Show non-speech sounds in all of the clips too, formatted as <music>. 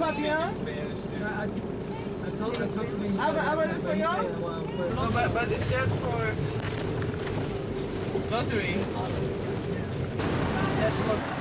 va bien. I, I for you? No, but, but it's just for... Lottery. That's for...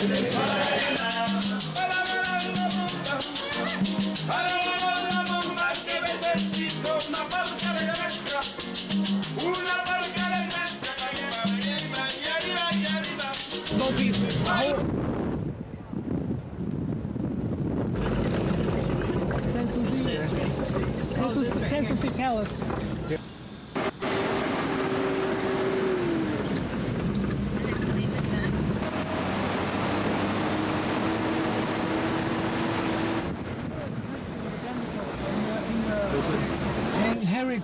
So. Sanssouci Palace. And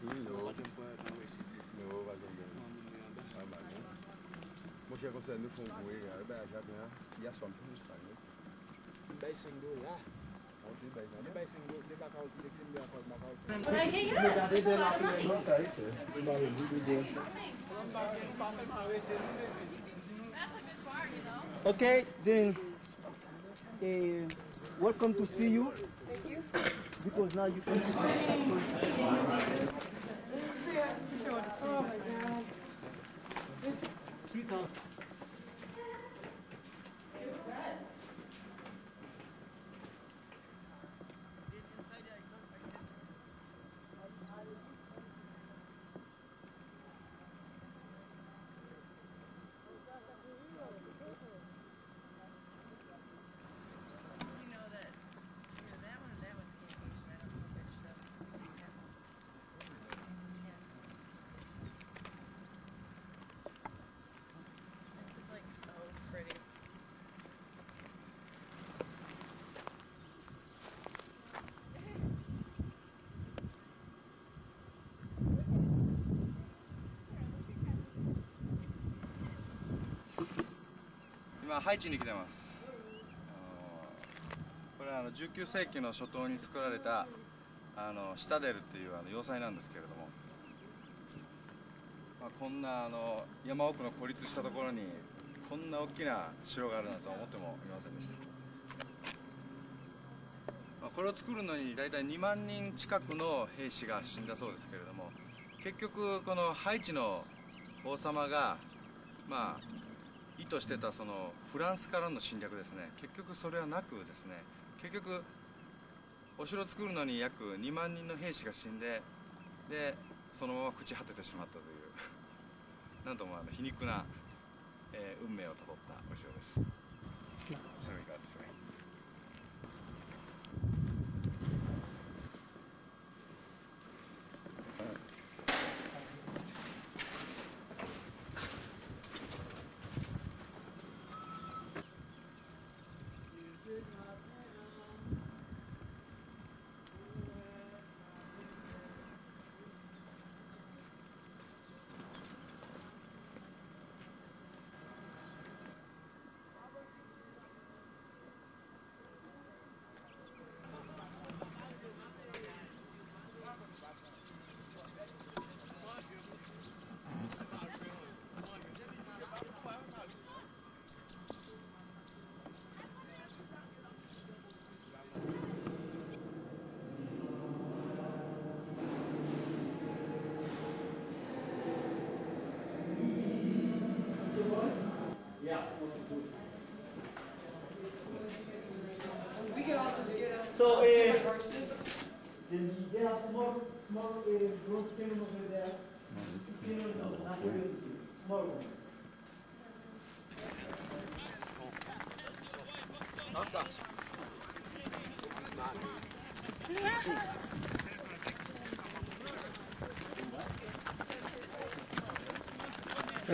doit se dire en pied, l'île. L'île devrait poter. Oui, change For women and here in them elephant. The first apartment. Mo ṣe kó sẹ́ni fún òwe rẹ̀ ẹ̀ bẹ́ẹ̀ ṣáà fi hàn yá sọ̀m fún ìsàlẹ̀. Wọ́n ti bẹ̀ ìsàlẹ̀. Okay, then uh, welcome to see you. Because now you can Sweetheart. This 今ハイチに来てます。これはあの19世紀の初頭に作られたあのシタデルっていうあの要塞なんですけれども、まあ、こんなあの山奥の孤立したところにこんな大きな城があるなんて思ってもいませんでした、まあ、これを作るのに大体2万人近くの兵士が死んだそうですけれども結局このハイチの王様がまあ意図してたそのフランスからの侵略ですね。結局それはなくですね。結局お城を作るのに約2万人の兵士が死んででそのまま朽ち果ててしまったという。なんともあの皮肉な、えー運命をたどったお城です。So, uh, then they have small, small uh, growth cinnamon over there. Cinnamon, no, not really, small one.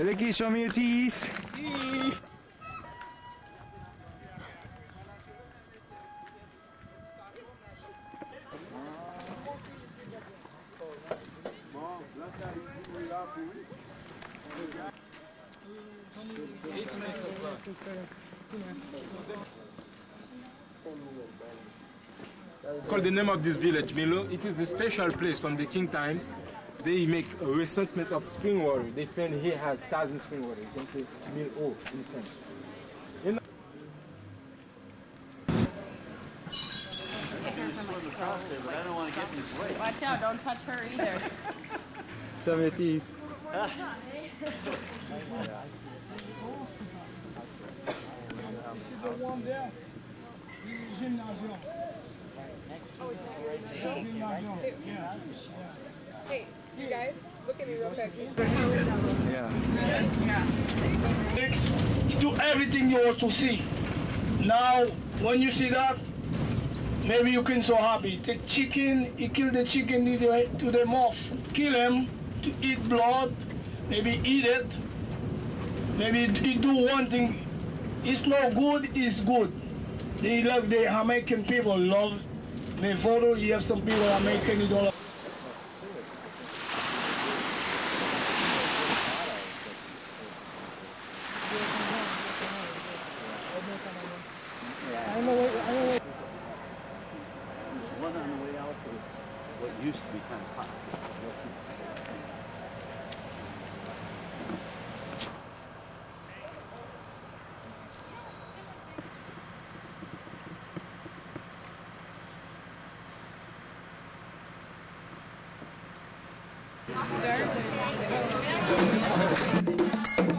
Ricky, show me your teeth. Call the name of this village Milot. It is a special place from the king times. They make a recentment of spring water. They claim here has thousand spring water. You can say Mil O in French. In Watch out, don't touch her either. <laughs> Hey, you guys, look at me real quick. Next, do everything you want to see. Now, when you see that, maybe you can so happy. The chicken, you kill the chicken to the, to the mouth. Kill him to eat blood, maybe eat it. Maybe you do one thing. It's not good, it's good. They love the American people love the photo. You have some people American you don't love. One on the way out to what used to be kind of hot. Start.